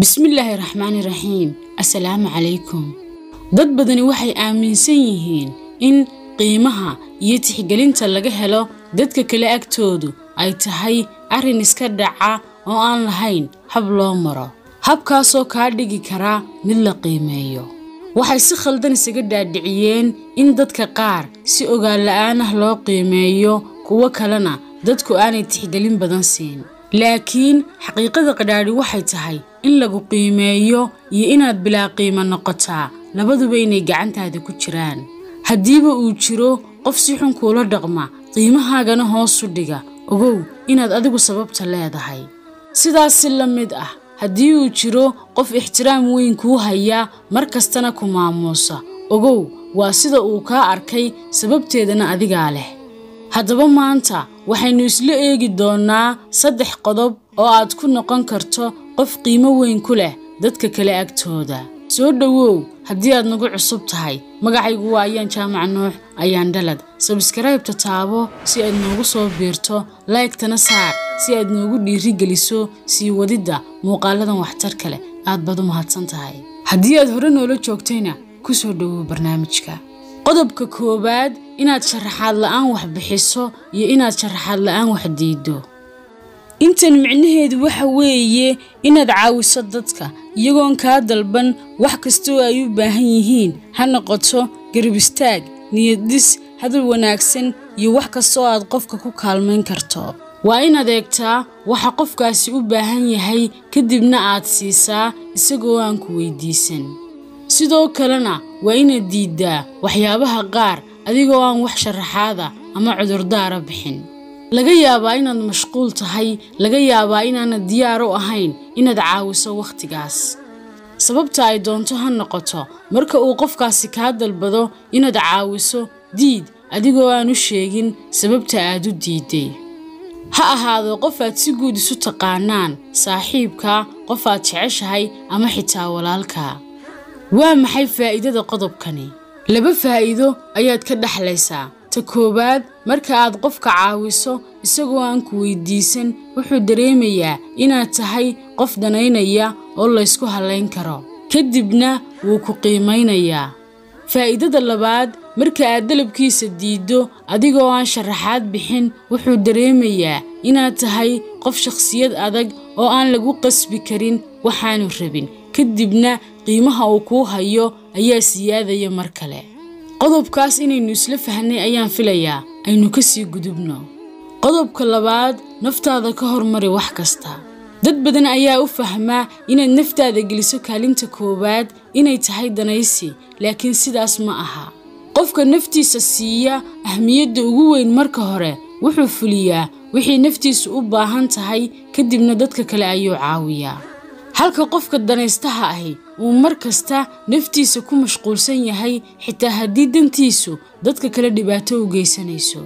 bismillaahi raxmaani raxiim assalaamu calaykum dad badani waxay aaminsan yihiin in qiimaha iyo tixgelinta laga helo dadka kale agtoodu ay tahay arrin iska dhaca oo aan lahayn hab loo maro. Habkaasoo kaa dhigi karaa mid la qiimeeyo. Waxay si khaldan isaga dhaadhiciyeen in dadka qaar si ogaan la'aan ah loo qiimeeyo kuwo kalena dadku aanay tixgelin badan siin laakiin xaqiiqada qadhaadhi waxay tahay in lagu qiimeeyo iyo inaad bilaa qiimo noqotaa labaduba inay gacantaada ku jiraan. Haddiiba uu jiro qof si xun kuula dhaqma qiimahaagana hoosu dhiga. Ogow inaad adigu sababta leedahay. Sidaas si la mid ah. Haddii uu jiro qof ixtiraam weyn kuu haya mar kastana ku maamuusa. Ogow waa sida uu kaa arkay sababteedana adigaa leh haddaba maanta waxaynu isla eegi doonnaa saddex qodob oo aad ku noqon karto qof qiimo weyn ku leh dadka kale agtooda. Soo dhowow haddii aad nagu cusub tahay magacaygu waa ayaan jaamac nuux ayaan dhalad. Sabskraybta taabo si aad noogu soo biirto laygtana saar si aad noogu dhiiri geliso sii wadidda muuqaaladan waxtarka leh. Aad baad u mahadsan tahay. Haddii aad hore noola joogtayna ku soo dhowow barnaamijka qodobka koowaad inaad sharaxaad la'aan wax bixiso iyo inaad sharaxaad la'aan wax diiddo. Intan micnaheedu waxa weeye inaad caawiso dadka iyagoon kaa dalban wax kastoo ay u baahan yihiin. Ha noqoto garab istaag niyaddhis hadal wanaagsan iyo wax kastoo aad qofka ku kaalmayn karto. Waa inaad eegtaa waxa qofkaasi u baahan yahay kadibna aad siisaa isagoo aan ku weydiisan sidoo kalena waa inaad diiddaa waxyaabaha qaar adigoo aan wax sharaxaada ama cudurdaara bixin. Laga yaabaa inaad mashquul tahay laga yaabaa inaanad diyaar u ahayn inaad caawiso wakhtigaas. Sababta ay doonto ha noqoto marka uu qofkaasi kaa dalbado inaad caawiso diid adigoo aan u sheegin sababta aad u diidday ha ahaado qof aad si guud isu taqaanaan saaxiibka qof aad jeceshahay ama xitaa walaalka waa maxay faa'iidada qodobkani? Laba faa'iido ayaad ka dhexlaysaa ta koowaad marka aad qofka caawiso isagoo aan ku weydiisan wuxuu dareemayaa inaad tahay qof danaynaya oo laysku hallayn karo. Kadibna wuu ku qiimaynayaa faa'iidada labaad marka aad dalabkiisa diiddo adigoo aan sharaxaad bixin wuxuu dareemayaa inaad tahay qof shakhsiyad adag oo aan lagu qasbi karin waxaanu rabin. Kadibna qiimaha uu kuu hayo ayaa siyaadaya mar kale. Qodobkaas inaynu isla fahnay ayaan filayaa aynu ka sii gudubno. Qodobka labaad naftaada ka hormari wax kasta. Dad badan ayaa u fahmaa inaad naftaada geliso kaalinta koowaad inay tahay danaysi laakiin sidaas ma aha. Qofka naftiisa siiya ahmiyadda ugu weyn marka hore wuxuu fuliyaa wixii naftiisu u baahan tahay kadibna dadka kale ayuu caawiyaa. Halka qofka danaystaha ahi uu mar kasta naftiisa ku mashquulsan yahay xitaa haddii dantiisu dadka kale dhibaato u geysanayso.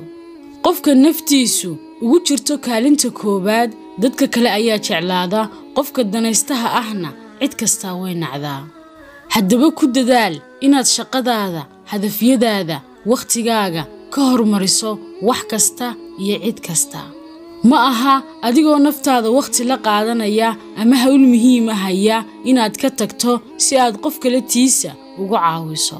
Qofka naftiisu ugu jirto kaalinta koowaad dadka kale ayaa jeclaada qofka danaystaha ahna cid kastaa way nacdaa. Haddaba ku dadaal inaad shaqadaada hadafyadaada wakhtigaaga ka hormariso wax kasta iyo cid kasta ma aha adigoo naftaada wakhti la qaadanaya ama hawl muhiima haya inaad ka tagto si aad qof kale tiisa ugu caawiso.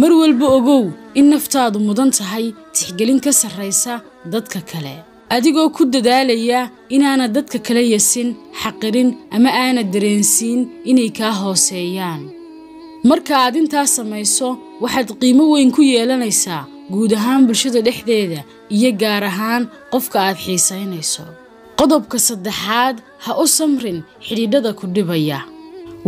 Mar walba ogow in naftaadu mudan tahay tixgelin ka sarraysa dadka kale. Adigoo ku dadaalaya inaanad dadka kale yasin xaqirin ama aanad dareensiin inay kaa hooseeyaan. Marka aad intaas samayso waxaad qiimo weyn ku yeelanaysaa guud ahaan bulshada dhexdeeda iyo gaar ahaan qofka aad xiisaynayso qodobka saddexaad ha u samrin xidhiidhada ku dhibaya.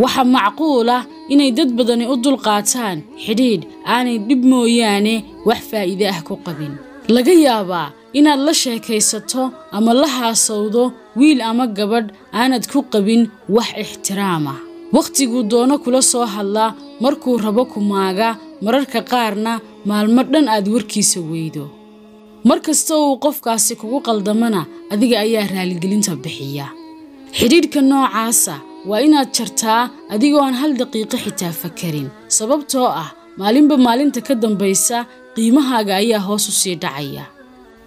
Waxa macquul ah inay dad badani u dulqaataan xidhiidh aanay dhib mooyaane wax faa'iide ah ku qabin. Laga yaabaa inaad la sheekaysato ama la haasawdo wiil ama gabadh aanad ku qabin wax ixtiraam ah. Wakhtiguu doono kula soo hadlaa markuu rabo kumaaga mararka qaarna maalmo dhan aad warkiisa weydo. Mar kasta uu qofkaasi kugu qaldamana adiga ayaa raaligelinta bixiya. Xidhiidhka noocaasa waa inaad jartaa adigoo aan hal daqiiqo xitaa fakarin sababtoo ah maalinba maalinta ka dambaysa qiimahaaga ayaa hoos u sii dhacaya.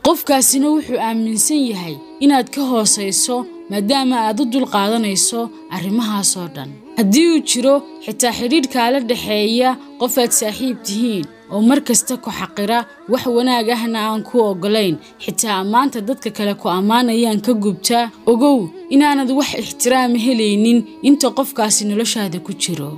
Qofkaasina wuxuu aaminsan yahay inaad ka hoosayso maadaama aad u dulqaadanayso arrimahaasoo dhan. Haddii uu jiro xitaa xidhiidh kaala dhexeeya qof aad saaxiib tihiin oo mar kasta ku xaqira wax wanaag ahna aan ku oggolayn xitaa ammaanta dadka kale ku ammaanayaan ka gubta ogow inaanad wax ixtiraama helaynin inta qofkaasi noloshaada ku jiro.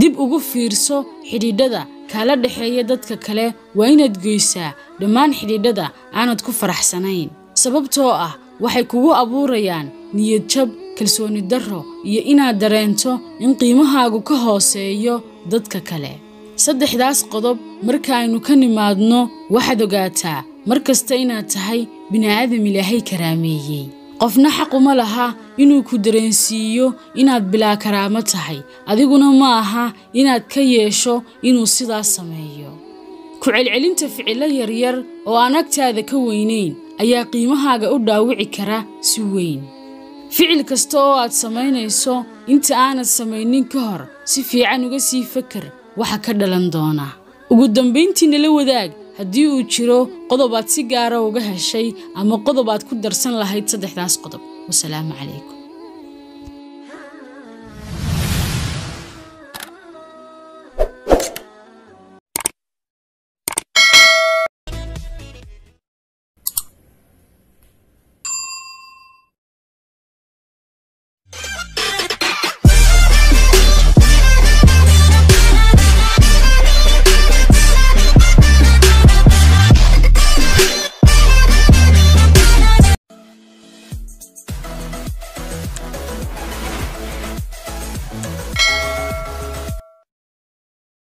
Dib ugu fiirso xidhiidhada kaala dhexeeya dadka kale waa inaad goysaa dhammaan xidhiidhada aanad ku faraxsanayn. Sababtoo ah waxay kugu abuurayaan niyad jab kalsooni darro iyo inaad dareento in qiimahaagu ka hooseeyo dadka kale. Saddexdaas qodob markaaynu ka nimaadno waxaad ogaataa mar kasta inaad tahay bini'aadam ilaahay karaameeyey. Qofna xaquma laha inuu ku dareensiiyo inaad bilaa karaamo tahay adiguna ma aha inaad ka yeesho inuu sidaas sameeyo. Ku celcelinta ficillo yaryar oo aan agtaada ka weynayn ayaa qiimahaaga u dhaawici kara si weyn ficil kasta oo aad samaynayso inta aanad samaynin ka hor si fiican uga sii fakar waxa ka dhalan doona. Ugu dambayntiina la wadaag haddii uu jiro qodob aad si gaara uga heshay ama qodob aad ku darsan lahayd saddexdaas qodob. Wasalaamu calaykum